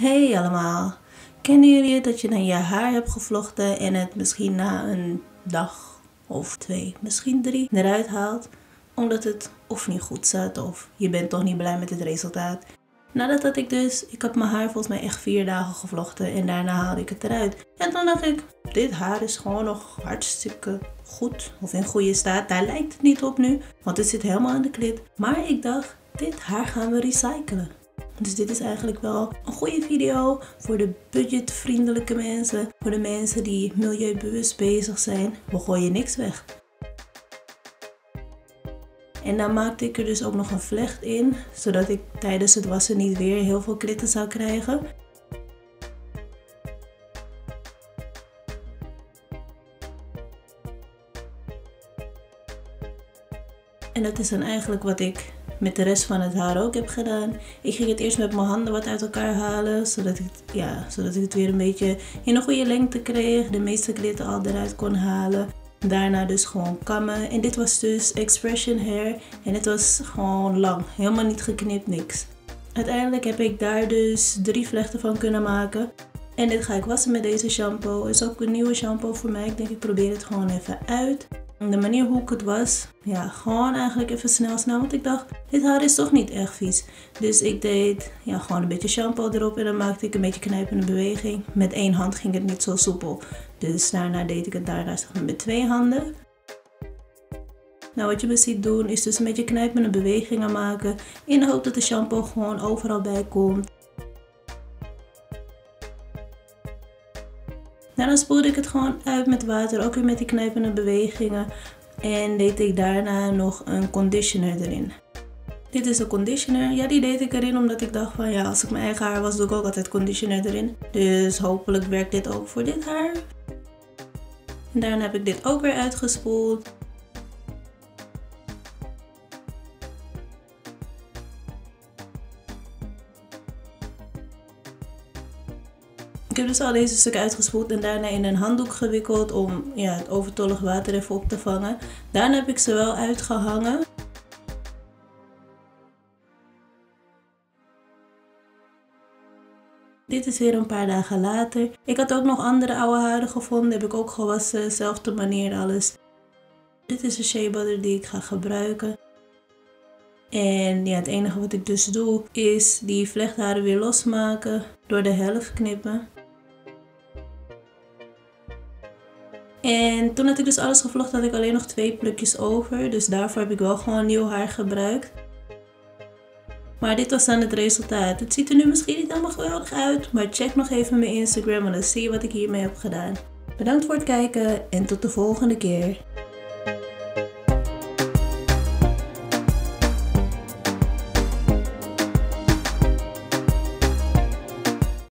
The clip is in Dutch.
Hey allemaal. Kennen jullie dat je dan je haar hebt gevlochten en het misschien na een dag of twee, misschien drie eruit haalt? Omdat het of niet goed zat of je bent toch niet blij met het resultaat. Nadat had ik dus, ik had mijn haar volgens mij echt vier dagen gevlochten en daarna haalde ik het eruit. En toen dacht ik, dit haar is gewoon nog hartstikke goed of in goede staat. Daar lijkt het niet op nu, want het zit helemaal aan de klit. Maar ik dacht, dit haar gaan we recyclen. Dus dit is eigenlijk wel een goede video voor de budgetvriendelijke mensen. Voor de mensen die milieubewust bezig zijn. We gooien niks weg. En dan maakte ik er dus ook nog een vlecht in, zodat ik tijdens het wassen niet weer heel veel klitten zou krijgen. En dat is dan eigenlijk wat ik met de rest van het haar ook heb gedaan. Ik ging het eerst met mijn handen wat uit elkaar halen, zodat ik, ja, zodat ik het weer een beetje in een goede lengte kreeg. De meeste klitten al eruit kon halen. Daarna dus gewoon kammen. En dit was dus expression hair. En het was gewoon lang. Helemaal niet geknipt, niks. Uiteindelijk heb ik daar dus drie vlechten van kunnen maken. En dit ga ik wassen met deze shampoo. Is ook een nieuwe shampoo voor mij. Ik denk ik probeer het gewoon even uit. De manier hoe ik het was, ja, gewoon eigenlijk even snel snel. Want ik dacht, dit haar is toch niet echt vies. Dus ik deed ja, gewoon een beetje shampoo erop en dan maakte ik een beetje knijpende beweging. Met één hand ging het niet zo soepel. Dus daarna deed ik het daarna met twee handen. Nou, wat je me ziet doen is dus een beetje knijpende bewegingen maken. In de hoop dat de shampoo gewoon overal bij komt. Dan spoelde ik het gewoon uit met water, ook weer met die knijpende bewegingen. En deed ik daarna nog een conditioner erin. Dit is een conditioner. Ja, die deed ik erin omdat ik dacht van ja, als ik mijn eigen haar was, doe ik ook altijd conditioner erin. Dus hopelijk werkt dit ook voor dit haar. Daarna heb ik dit ook weer uitgespoeld. Ik heb dus al deze stukken uitgespoeld en daarna in een handdoek gewikkeld om ja, het overtollig water even op te vangen. Daarna heb ik ze wel uitgehangen. Dit is weer een paar dagen later. Ik had ook nog andere oude haren gevonden. Heb ik ook gewassen. Zelfde manier alles. Dit is een shea die ik ga gebruiken. En ja, het enige wat ik dus doe is die vlechtharen weer losmaken. Door de helft knippen. En toen had ik dus alles gevlochten, had ik alleen nog twee plukjes over. Dus daarvoor heb ik wel gewoon nieuw haar gebruikt. Maar dit was dan het resultaat. Het ziet er nu misschien niet helemaal geweldig uit, maar check nog even mijn Instagram en dan zie je wat ik hiermee heb gedaan. Bedankt voor het kijken en tot de volgende keer.